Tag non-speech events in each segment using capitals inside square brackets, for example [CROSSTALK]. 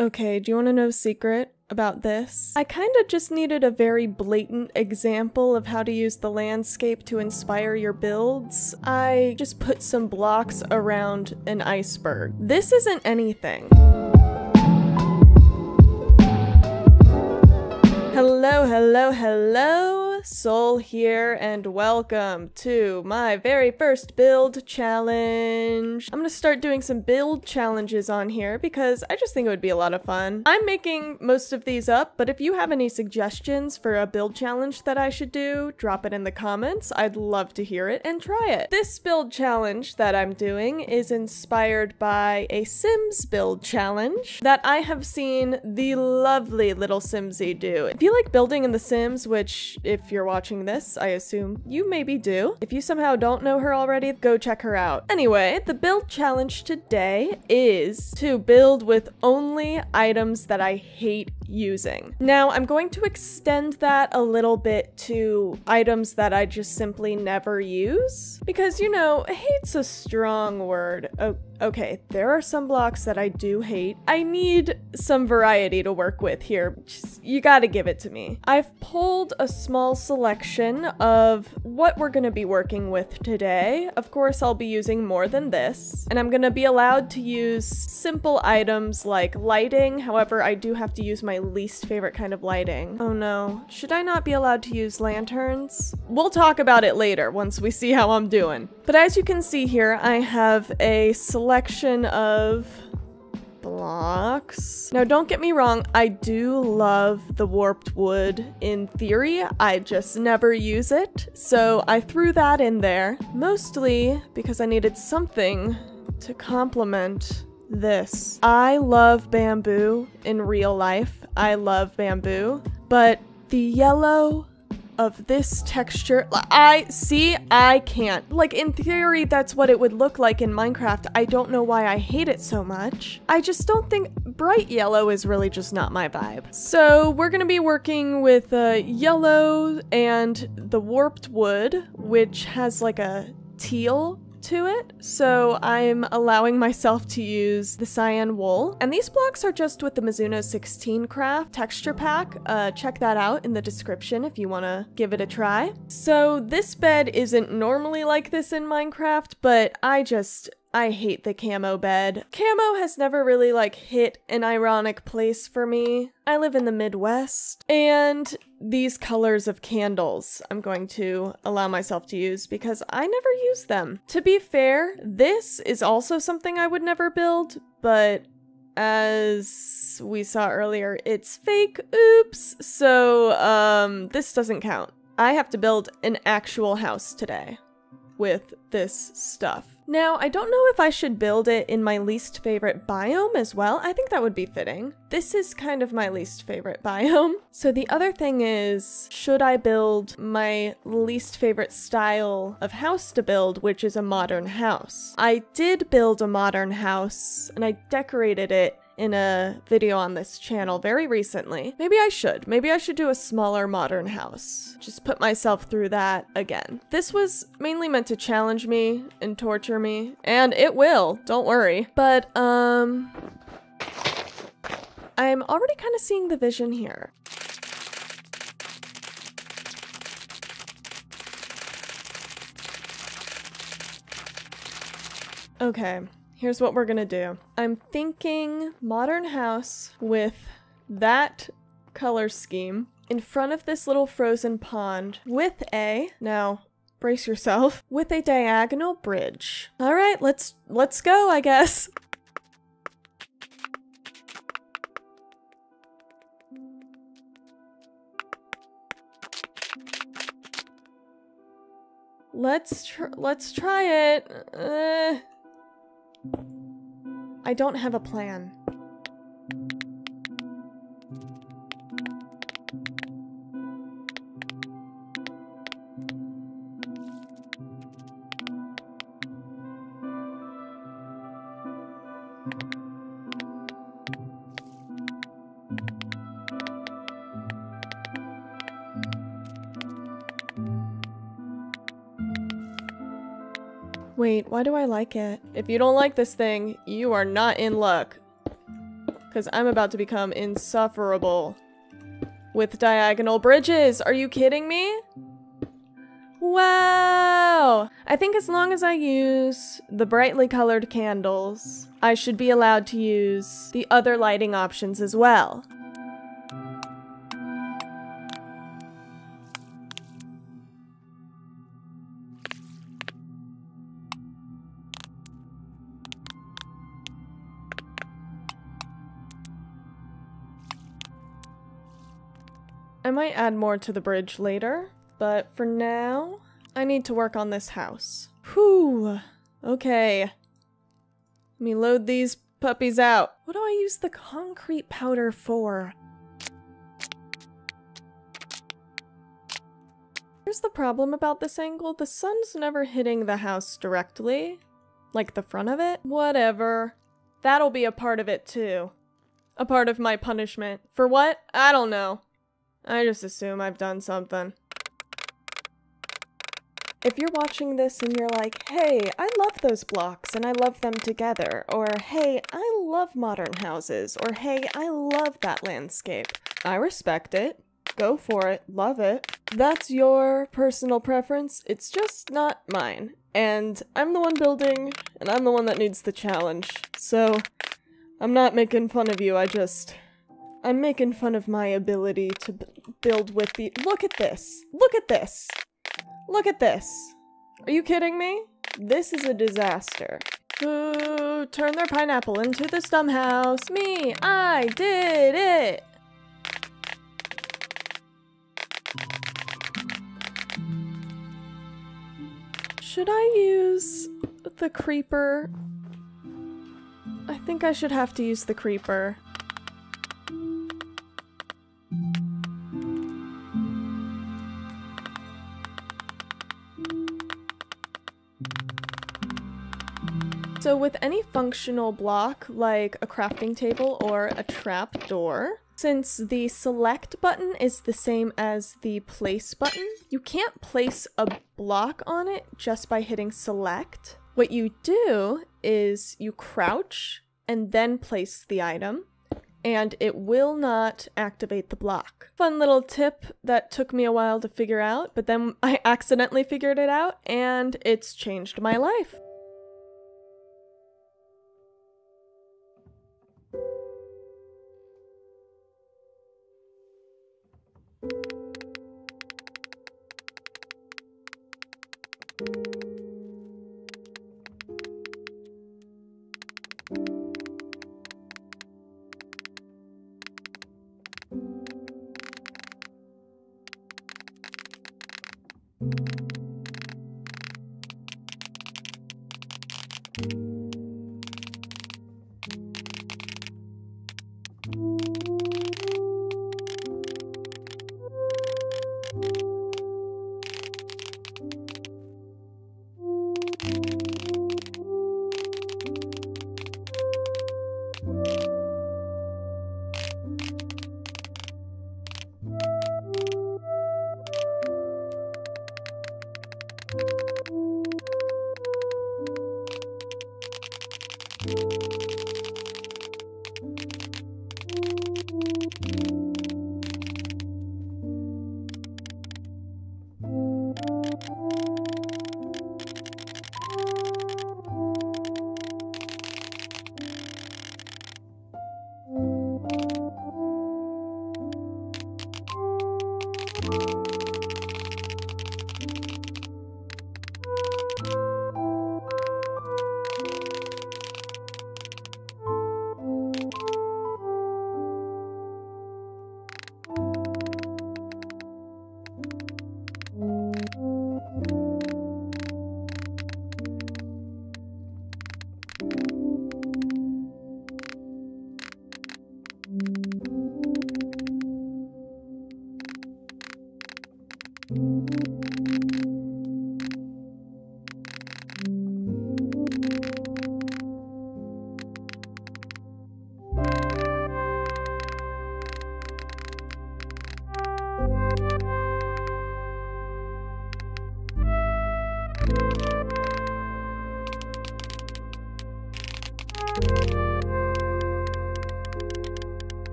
Okay, do you want to know a secret about this? I kind of just needed a very blatant example of how to use the landscape to inspire your builds. I just put some blocks around an iceberg. This isn't anything. Hello, hello, hello! Sol here, and welcome to my very first build challenge. I'm gonna start doing some build challenges on here because I just think it would be a lot of fun. I'm making most of these up, but if you have any suggestions for a build challenge that I should do, drop it in the comments. I'd love to hear it and try it. This build challenge that I'm doing is inspired by a Sims build challenge that I have seen the lovely lilsimsie do. If you like building in The Sims, which if you're watching this, I assume you maybe do. If you somehow don't know her already, go check her out. Anyway, the build challenge today is to build with only items that I hate using. Now, I'm going to extend that a little bit to items that I just simply never use because, you know, hate's a strong word. Oh, okay, there are some blocks that I do hate. I need some variety to work with here. Just, you gotta give it to me. I've pulled a small selection of what we're gonna be working with today. Of course, I'll be using more than this, and I'm gonna be allowed to use simple items like lighting. However, I do have to use my least favorite kind of lighting. Oh no, should I not be allowed to use lanterns? We'll talk about it later once we see how I'm doing. But as you can see here, I have a selection of blocks. Now don't get me wrong, I do love the warped wood in theory, I just never use it, so I threw that in there, mostly because I needed something to complement this. I love bamboo in real life, I love bamboo, but the yellow of this texture. I see, I can't. Like in theory, that's what it would look like in Minecraft. I don't know why I hate it so much. I just don't think bright yellow is really just not my vibe. So we're gonna be working with uh, yellow and the warped wood, which has like a teal to it, so I'm allowing myself to use the cyan wool. And these blocks are just with the Mizuno 16 craft texture pack. Uh, check that out in the description if you want to give it a try. So this bed isn't normally like this in Minecraft, but I just I hate the camo bed. Camo has never really like hit an ironic place for me. I live in the Midwest and these colors of candles I'm going to allow myself to use because I never use them. To be fair, this is also something I would never build, but as we saw earlier, it's fake. Oops. So, um, this doesn't count. I have to build an actual house today with this stuff. Now, I don't know if I should build it in my least favorite biome as well. I think that would be fitting. This is kind of my least favorite [LAUGHS] biome. So the other thing is, should I build my least favorite style of house to build, which is a modern house? I did build a modern house and I decorated it in a video on this channel very recently. Maybe I should. Maybe I should do a smaller modern house. Just put myself through that again. This was mainly meant to challenge me and torture me, and it will, don't worry. But, um... I'm already kind of seeing the vision here. Okay, Here's what we're gonna do. I'm thinking modern house with that color scheme in front of this little frozen pond with a, now brace yourself, with a diagonal bridge. All right, let's, let's go, I guess. Let's tr let's try it. Uh I don't have a plan. Wait, why do I like it? If you don't like this thing, you are not in luck. Because I'm about to become insufferable with diagonal bridges. Are you kidding me? Wow! I think as long as I use the brightly colored candles, I should be allowed to use the other lighting options as well. I might add more to the bridge later, but for now, I need to work on this house. Whew. Okay. Let me load these puppies out. What do I use the concrete powder for? Here's the problem about this angle. The sun's never hitting the house directly. Like the front of it. Whatever. That'll be a part of it too. A part of my punishment. For what? I don't know. I just assume I've done something. If you're watching this and you're like, hey, I love those blocks and I love them together, or hey, I love modern houses, or hey, I love that landscape, I respect it. Go for it. Love it. That's your personal preference. It's just not mine. And I'm the one building, and I'm the one that needs the challenge. So, I'm not making fun of you, I just I'm making fun of my ability to build with the- Look at this! Look at this! Look at this! Are you kidding me? This is a disaster. Who turned their pineapple into the stump house? Me! I did it! Should I use the creeper? I think I should have to use the creeper. So with any functional block, like a crafting table or a trap door, since the select button is the same as the place button, you can't place a block on it just by hitting select. What you do is you crouch and then place the item, and it will not activate the block. Fun little tip that took me a while to figure out, but then I accidentally figured it out, and it's changed my life.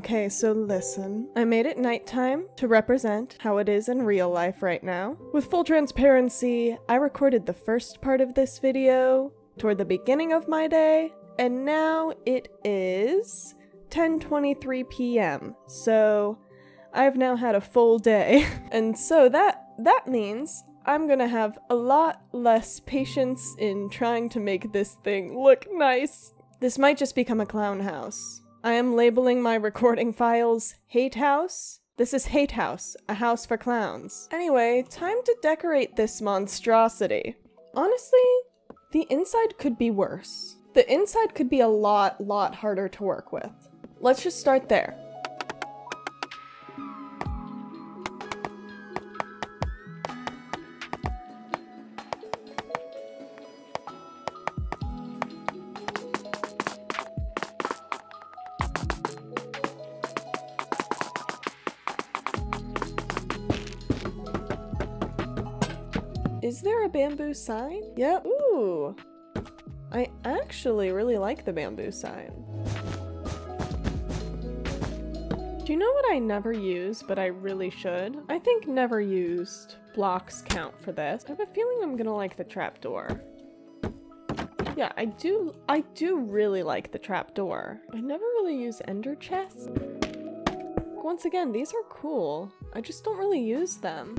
Okay, so listen. I made it nighttime to represent how it is in real life right now. With full transparency, I recorded the first part of this video toward the beginning of my day, and now it is 10:23 p.m. So, I've now had a full day. [LAUGHS] and so that that means I'm gonna have a lot less patience in trying to make this thing look nice. This might just become a clown house. I am labeling my recording files Hate House. This is Hate House, a house for clowns. Anyway, time to decorate this monstrosity. Honestly, the inside could be worse. The inside could be a lot, lot harder to work with. Let's just start there. Is there a bamboo sign? Yeah, ooh. I actually really like the bamboo sign. Do you know what I never use, but I really should? I think never used blocks count for this. I have a feeling I'm gonna like the trapdoor. Yeah, I do- I do really like the trapdoor. I never really use ender chests. Once again, these are cool. I just don't really use them.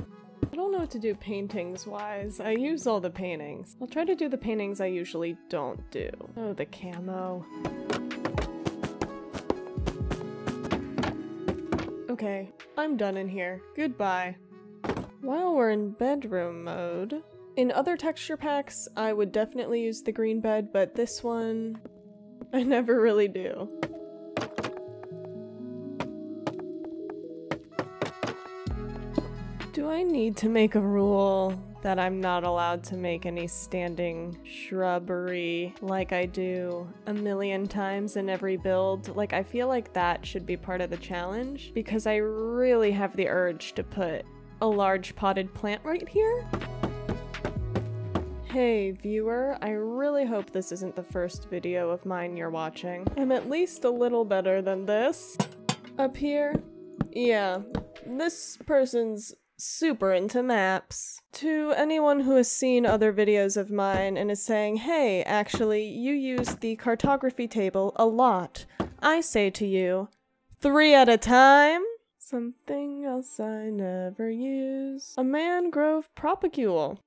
I don't know what to do paintings-wise. I use all the paintings. I'll try to do the paintings I usually don't do. Oh, the camo. Okay, I'm done in here. Goodbye. While we're in bedroom mode, in other texture packs, I would definitely use the green bed, but this one, I never really do. Do I need to make a rule that I'm not allowed to make any standing shrubbery like I do a million times in every build? Like, I feel like that should be part of the challenge because I really have the urge to put a large potted plant right here. Hey viewer, I really hope this isn't the first video of mine you're watching. I'm at least a little better than this. Up here? Yeah, this person's super into maps. To anyone who has seen other videos of mine and is saying, hey, actually, you use the cartography table a lot, I say to you, three at a time? Something else I never use. A mangrove propagule.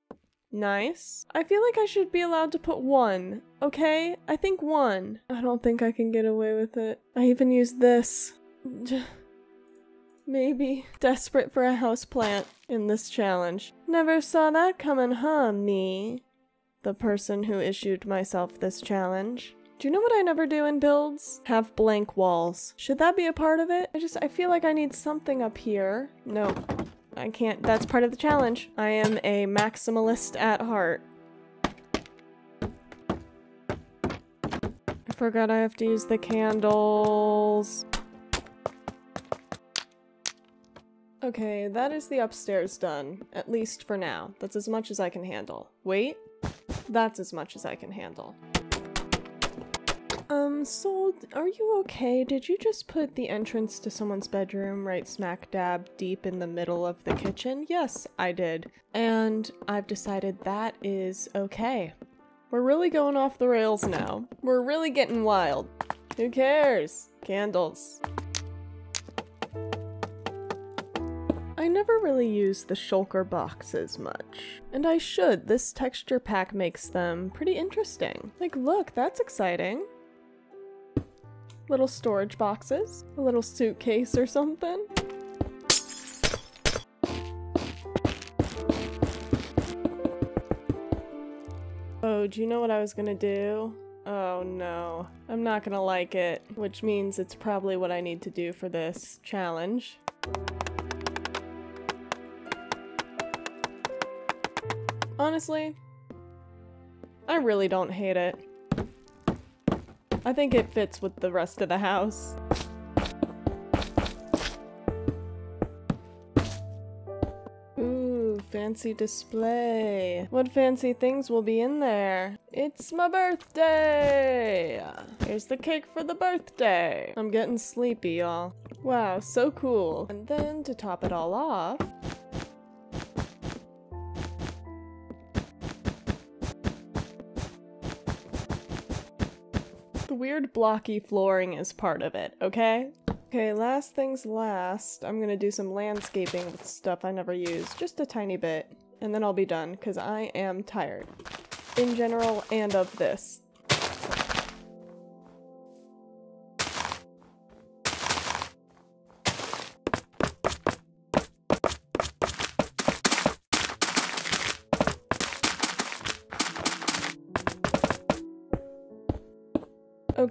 Nice. I feel like I should be allowed to put one, okay? I think one. I don't think I can get away with it. I even used this. Maybe. Desperate for a houseplant in this challenge. Never saw that coming, huh, me? The person who issued myself this challenge. Do you know what I never do in builds? Have blank walls. Should that be a part of it? I just- I feel like I need something up here. No. I can't- that's part of the challenge. I am a maximalist at heart. I forgot I have to use the candles. Okay, that is the upstairs done. At least for now. That's as much as I can handle. Wait. That's as much as I can handle. Um, Sol, are you okay? Did you just put the entrance to someone's bedroom right smack dab deep in the middle of the kitchen? Yes, I did. And I've decided that is okay. We're really going off the rails now. We're really getting wild. Who cares? Candles. Never really use the shulker boxes much. And I should, this texture pack makes them pretty interesting. Like look, that's exciting. Little storage boxes, a little suitcase or something. Oh, do you know what I was gonna do? Oh no, I'm not gonna like it, which means it's probably what I need to do for this challenge. Honestly, I really don't hate it. I think it fits with the rest of the house. Ooh, fancy display. What fancy things will be in there? It's my birthday! Here's the cake for the birthday. I'm getting sleepy, y'all. Wow, so cool. And then to top it all off, The weird blocky flooring is part of it, okay? Okay, last things last, I'm gonna do some landscaping with stuff I never use, just a tiny bit, and then I'll be done, because I am tired. In general, and of this.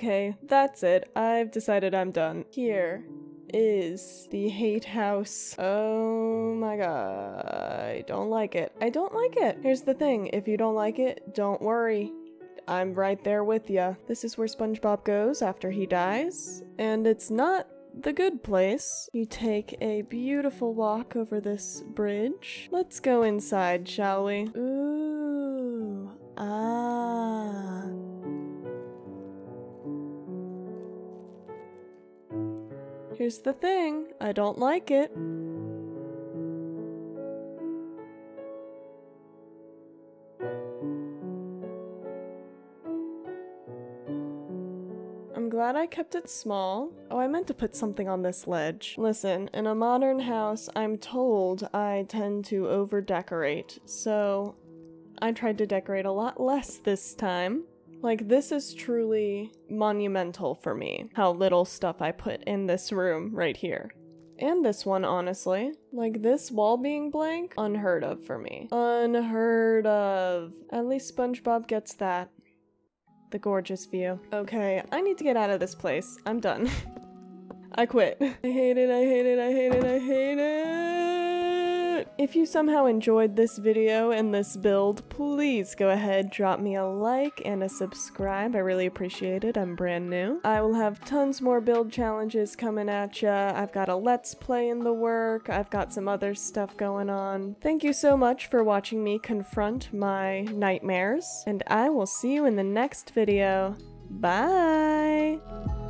Okay, that's it. I've decided I'm done. Here is the hate house. Oh my god. I don't like it. I don't like it. Here's the thing. If you don't like it, don't worry. I'm right there with ya. This is where SpongeBob goes after he dies. And it's not the good place. You take a beautiful walk over this bridge. Let's go inside, shall we? Ooh. Ah. Here's the thing, I don't like it. I'm glad I kept it small. Oh, I meant to put something on this ledge. Listen, in a modern house, I'm told I tend to over-decorate, so I tried to decorate a lot less this time. Like, this is truly monumental for me, how little stuff I put in this room right here. And this one, honestly. Like, this wall being blank, unheard of for me. Unheard of. At least SpongeBob gets that. The gorgeous view. Okay, I need to get out of this place. I'm done. [LAUGHS] I quit. I hate it, I hate it, I hate it, I hate it. If you somehow enjoyed this video and this build, please go ahead, drop me a like and a subscribe. I really appreciate it. I'm brand new. I will have tons more build challenges coming at ya. I've got a let's play in the work. I've got some other stuff going on. Thank you so much for watching me confront my nightmares, and I will see you in the next video. Bye!